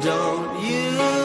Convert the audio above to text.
Don't you?